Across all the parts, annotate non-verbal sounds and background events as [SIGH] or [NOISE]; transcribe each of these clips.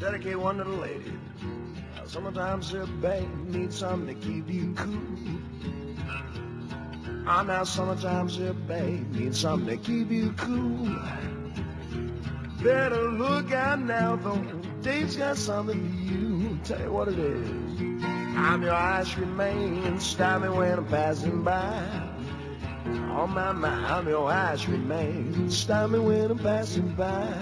dedicate one to the lady. Sometimes a babe needs something to keep you cool. Ah, now sometimes a babe needs something to keep you cool. Better look out now, though. Dave's got something for you. Tell you what it is. I'm your ice cream man. Stop me when I'm passing by. Oh my, my, I'm your ice cream man. Stop me when I'm passing by.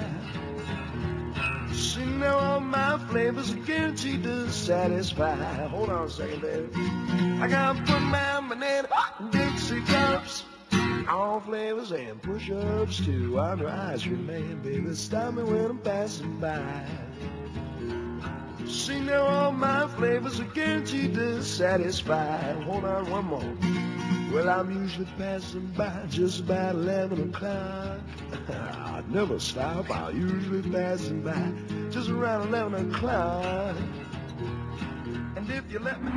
Flavors are guaranteed to satisfy. Hold on a second, baby. I got my banana Dixie cups. All flavors and push-ups too. I'm your ice cream man, baby. Stop me when I'm passing by. See now all my flavors are guaranteed to satisfy. Hold on one more. Well, I'm usually passing by just about 11 o'clock. [LAUGHS] I never stop, I'm usually passing by just around 11 o'clock. And if you let me...